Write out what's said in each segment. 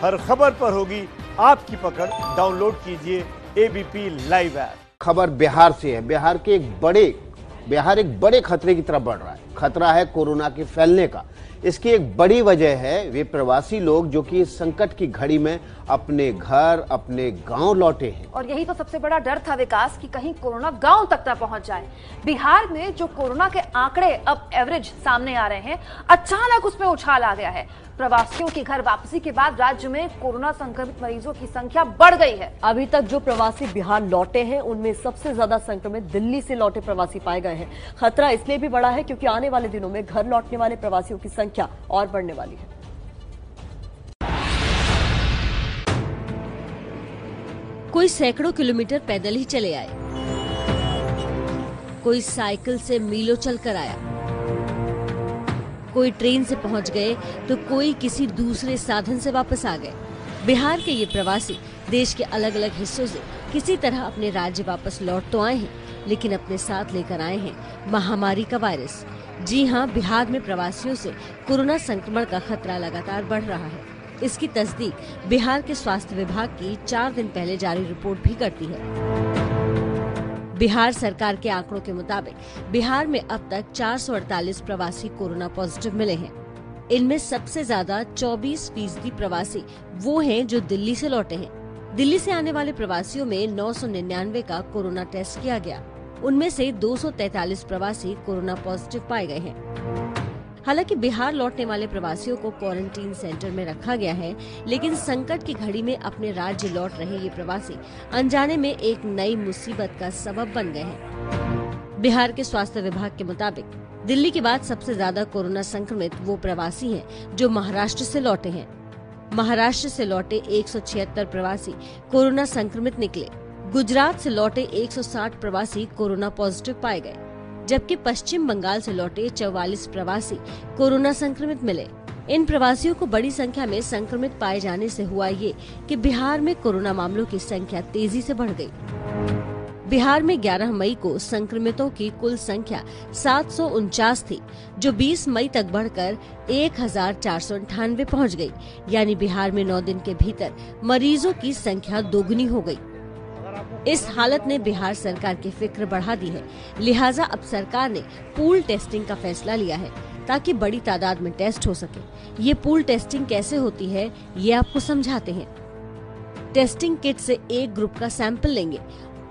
हर खबर पर होगी आपकी पकड़। डाउनलोड कीजिए एबीपी लाइव ऐप खबर बिहार से है। बिहार के एक बड़े बिहार एक बड़े खतरे की तरफ़ बढ़ रहा है। खतरा है कोरोना के फैलने का। इसकी एक बड़ी वजह है वे प्रवासी लोग जो कि इस संकट की घड़ी में अपने घर अपने गाँव लौटे हैं। और यही तो सबसे बड़ा डर था विकास कि कहीं कोरोना गाँव तक न पहुँच जाए। बिहार में जो कोरोना के आंकड़े अब एवरेज सामने आ रहे हैं अचानक उसमें उछाल आ गया है। प्रवासियों की घर वापसी के बाद राज्य में कोरोना संक्रमित मरीजों की संख्या बढ़ गई है। अभी तक जो प्रवासी बिहार लौटे हैं उनमें सबसे ज़्यादा संक्रमित दिल्ली से लौटे प्रवासी पाए गए हैं। खतरा इसलिए भी बड़ा है क्योंकि आने वाले दिनों में घर लौटने वाले प्रवासियों की संख्या और बढ़ने वाली है। कोई सैकड़ों किलोमीटर पैदल ही चले आए। कोई साइकिल से मीलों चलकर आया। कोई ट्रेन से पहुँच गए तो कोई किसी दूसरे साधन से वापस आ गए। बिहार के ये प्रवासी देश के अलग अलग हिस्सों से किसी तरह अपने राज्य वापस लौट तो आए हैं, लेकिन अपने साथ लेकर आए हैं महामारी का वायरस। जी हाँ बिहार में प्रवासियों से कोरोना संक्रमण का खतरा लगातार बढ़ रहा है। इसकी तस्दीक बिहार के स्वास्थ्य विभाग की चार दिन पहले जारी रिपोर्ट भी करती है। बिहार सरकार के आंकड़ों के मुताबिक बिहार में अब तक 448 प्रवासी कोरोना पॉजिटिव मिले हैं। इनमें सबसे ज़्यादा 24 फ़ीसदी प्रवासी वो हैं जो दिल्ली से लौटे हैं। दिल्ली से आने वाले प्रवासियों में 999 का कोरोना टेस्ट किया गया। उनमें से 243 प्रवासी कोरोना पॉजिटिव पाए गए हैं। हालाँकि बिहार लौटने वाले प्रवासियों को क्वारंटीन सेंटर में रखा गया है, लेकिन संकट की घड़ी में अपने राज्य लौट रहे ये प्रवासी अनजाने में एक नई मुसीबत का सबब बन गए हैं। बिहार के स्वास्थ्य विभाग के मुताबिक, दिल्ली के बाद सबसे ज़्यादा कोरोना संक्रमित वो प्रवासी हैं जो महाराष्ट्र से लौटे हैं। महाराष्ट्र से लौटे एक सौ छिहत्तर प्रवासी कोरोना संक्रमित निकले। गुजरात से लौटे 160 प्रवासी कोरोना पॉजिटिव पाए गए, जबकि पश्चिम बंगाल से लौटे 44 प्रवासी कोरोना संक्रमित मिले। इन प्रवासियों को बड़ी संख्या में संक्रमित पाए जाने से हुआ ये कि बिहार में कोरोना मामलों की संख्या तेज़ी से बढ़ गई। बिहार में 11 मई को संक्रमितों की कुल संख्या सात सौ उनचास थी, जो 20 मई तक बढ़कर एक हज़ार पहुँच गई यानी बिहार में 9 दिन के भीतर मरीजों की संख्या दोगुनी हो गई इस हालत ने बिहार सरकार की फ़िक्र बढ़ा दी है। लिहाजा अब सरकार ने पूल टेस्टिंग का फैसला लिया है, ताकि बड़ी तादाद में टेस्ट हो सके। ये पूल टेस्टिंग कैसे होती है, ये आपको समझाते हैं। टेस्टिंग किट से एक ग्रुप का सैंपल लेंगे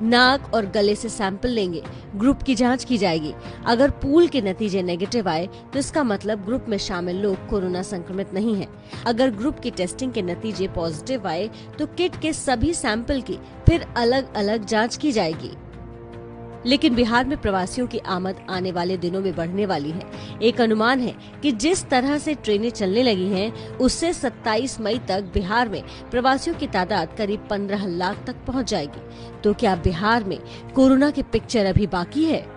नाक और गले से सैंपल लेंगे। ग्रुप की जाँच की जाएगी। अगर पूल के नतीजे नेगेटिव आए तो इसका मतलब ग्रुप में शामिल लोग कोरोना संक्रमित नहीं है। अगर ग्रुप की टेस्टिंग के नतीजे पॉजिटिव आए तो किट के सभी सैंपल की फिर अलग अलग जाँच की जाएगी। लेकिन बिहार में प्रवासियों की आमद आने वाले दिनों में बढ़ने वाली है। एक अनुमान है कि जिस तरह से ट्रेनें चलने लगी हैं, उससे 27 मई तक बिहार में प्रवासियों की तादाद करीब 15 लाख तक पहुँच जाएगी। तो क्या बिहार में कोरोना के पिक्चर अभी बाकी है?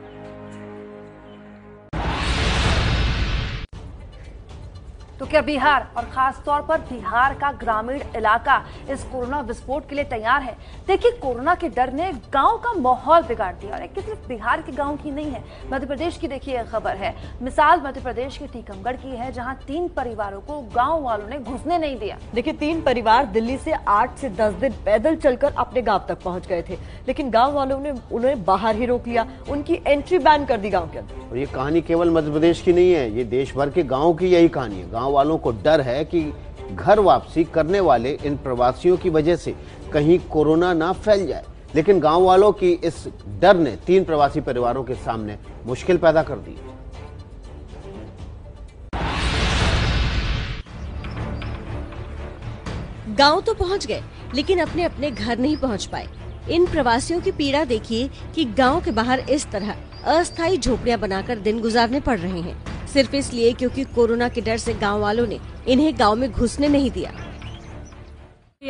तो बिहार और खास तौर पर बिहार का ग्रामीण इलाका इस कोरोना विस्फोट के लिए तैयार है? देखिए कोरोना के डर ने गाँव का माहौल बिगाड़ दिया और एक सिर्फ़ बिहार के गाँव की नहीं है मध्य प्रदेश की देखिए खबर है। मिसाल मध्य प्रदेश के टीकमगढ़ की है जहाँ तीन परिवारों को गाँव वालों ने घुसने नहीं दिया। देखिए तीन परिवार दिल्ली से आठ से दस दिन पैदल चलकर अपने गाँव तक पहुँच गए थे लेकिन गाँव वालों ने उन्हें बाहर ही रोक लिया। उनकी एंट्री बैन कर दी गाँव के अंदर। और ये कहानी केवल मध्य प्रदेश की नहीं है ये देश भर के गाँव की यही कहानी है। गाँव गाँव वालों को डर है कि घर वापसी करने वाले इन प्रवासियों की वजह से कहीं कोरोना ना फैल जाए। लेकिन गाँव वालों की इस डर ने तीन प्रवासी परिवारों के सामने मुश्किल पैदा कर दी। गाँव तो पहुँच गए, लेकिन अपने अपने घर नहीं पहुँच पाए। इन प्रवासियों की पीड़ा देखिए कि गाँव के बाहर इस तरह अस्थायी झोपड़ियाँ बनाकर दिन गुजारने पड़ रहे हैं। सिर्फ़ इसलिए क्योंकि कोरोना के डर से गाँव वालों ने इन्हें गाँव में घुसने नहीं दिया।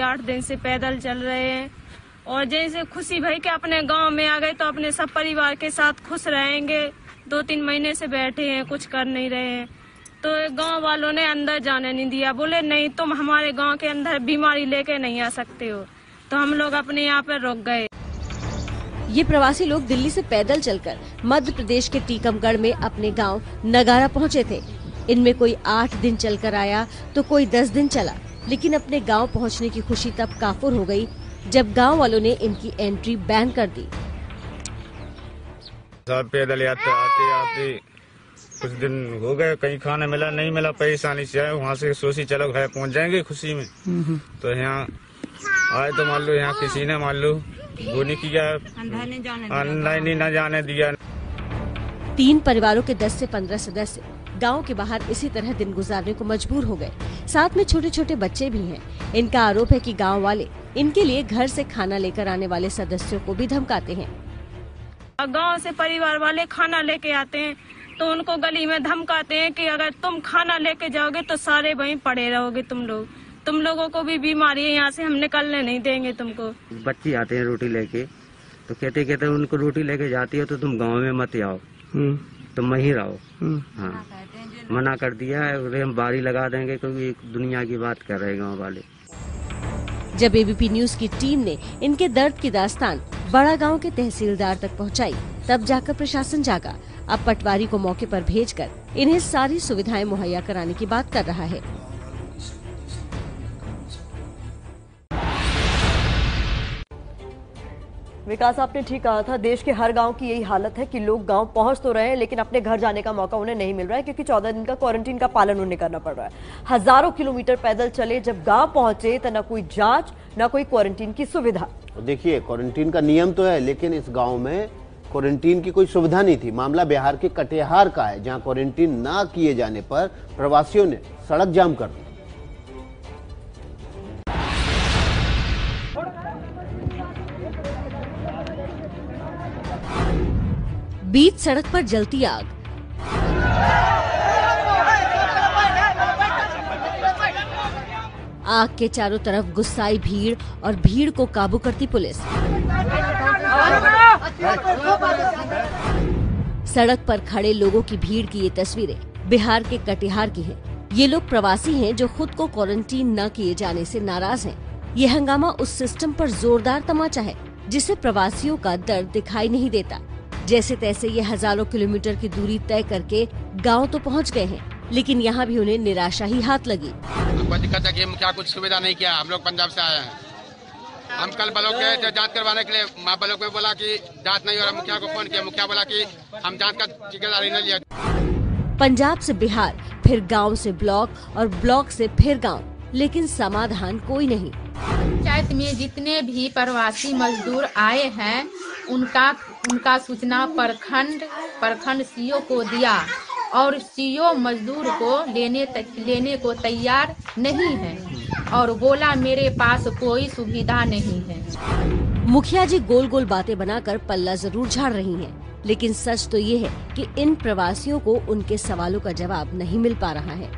आठ दिन से पैदल चल रहे हैं और जैसे खुशी भाई के अपने गाँव में आ गए तो अपने सब परिवार के साथ खुश रहेंगे। दो तीन महीने से बैठे हैं, कुछ कर नहीं रहे हैं। तो गाँव वालों ने अंदर जाने नहीं दिया। बोले, नहीं, तुम हमारे गाँव के अंदर बीमारी लेके नहीं आ सकते हो। तो हम लोग अपने यहाँ पे रुक गए। ये प्रवासी लोग दिल्ली से पैदल चलकर मध्य प्रदेश के टीकमगढ़ में अपने गाँव नगारा पहुँचे थे। इनमें कोई आठ दिन चलकर आया तो कोई दस दिन चला। लेकिन अपने गाँव पहुँचने की खुशी तब काफुर हो गई जब गाँव वालों ने इनकी एंट्री बैन कर दी। सब पैदल आते आते आते कुछ दिन हो गए कहीं खाना मिला नहीं मिला परेशानी से आए वहाँ से सोची चलो घर पहुँच जाएँगे खुशी में। तो यहाँ आए तो मान लो यहाँ किसी ने मान लो वो नहीं किया। अंदर नहीं न जाने दिया। तीन परिवारों के 10 से 15 सदस्य गाँव के बाहर इसी तरह दिन गुजारने को मजबूर हो गए। साथ में छोटे छोटे बच्चे भी हैं। इनका आरोप है कि गाँव वाले इनके लिए घर से खाना लेकर आने वाले सदस्यों को भी धमकाते हैं। गाँव से परिवार वाले खाना लेके आते हैं तो उनको गली में धमकाते हैं कि अगर तुम खाना लेके जाओगे तो सारे वहीं पड़े रहोगे तुम लोग। तुम लोगों को भी बीमारी है यहाँ से हम निकलने नहीं देंगे तुमको। बच्चे आते हैं रोटी लेके तो कहते कहते उनको रोटी लेके जाती हो तो तुम गाँव में मत आओ। तुम वहीं रहो। हाँ। मना कर दिया है हम बारी लगा देंगे क्योंकि दुनिया की बात कर रहे गाँव वाले। जब एबीपी न्यूज़ की टीम ने इनके दर्द की दास्तान बड़ा गाँव के तहसीलदार तक पहुंचाई, तब जाकर प्रशासन जागा। अब पटवारी को मौके पर भेजकर इन्हें सारी सुविधाएँ मुहैया कराने की बात कर रहा है। विकास, आपने ठीक कहा था, देश के हर गाँव की यही हालत है कि लोग गाँव पहुँच तो रहे हैं, लेकिन अपने घर जाने का मौका उन्हें नहीं मिल रहा है, क्योंकि चौदह दिन का क्वारंटीन का पालन उन्हें करना पड़ रहा है। हज़ारों किलोमीटर पैदल चले जब गाँव पहुँचे तो न कोई जाँच, न कोई क्वारंटीन की सुविधा। देखिए क्वारंटीन का नियम तो है, लेकिन इस गाँव में क्वारंटीन की कोई सुविधा नहीं थी। मामला बिहार के कटिहार का है, जहाँ क्वारंटीन ना किए जाने पर प्रवासियों ने सड़क जाम कर दी। बीच सड़क पर जलती आग आग के चारों तरफ़ गुस्साई भीड़ और भीड़ को काबू करती पुलिस सड़क पर खड़े लोगों की भीड़ की ये तस्वीरें बिहार के कटिहार की हैं। ये लोग प्रवासी हैं जो खुद को क्वारंटीन न किए जाने से नाराज़ हैं। ये हंगामा उस सिस्टम पर जोरदार तमाचा है, जिसे प्रवासियों का दर्द दिखाई नहीं देता जैसे तैसे ये हज़ारों किलोमीटर की दूरी तय करके गाँव तो पहुँच गए हैं लेकिन यहाँ भी उन्हें निराशा ही हाथ लगी। हमको दिक्कत है कि मुखिया कुछ सुविधा नहीं किया हम लोग पंजाब से आए हैं। हम कल ब्लॉक गए थे जाँच करवाने के लिए माँ ब्लॉक में बोला कि जाँच नहीं हो रहा मुखिया को फ़ोन किया मुखिया बोला कि हम जाँच का ठेकेदारी नहीं लिया। पंजाब से बिहार फिर गाँव से ब्लॉक और ब्लॉक से फिर गाँव लेकिन समाधान कोई नहीं। पंचायत में जितने भी प्रवासी मजदूर आए हैं उनका उनका सूचना प्रखंड प्रखंड सीओ को दिया और सीओ मजदूर को लेने तक लेने को तैयार नहीं है और बोला मेरे पास कोई सुविधा नहीं है। मुखिया जी गोल गोल बातें बनाकर पल्ला ज़रूर झाड़ रही हैं, लेकिन सच तो ये है कि इन प्रवासियों को उनके सवालों का जवाब नहीं मिल पा रहा है।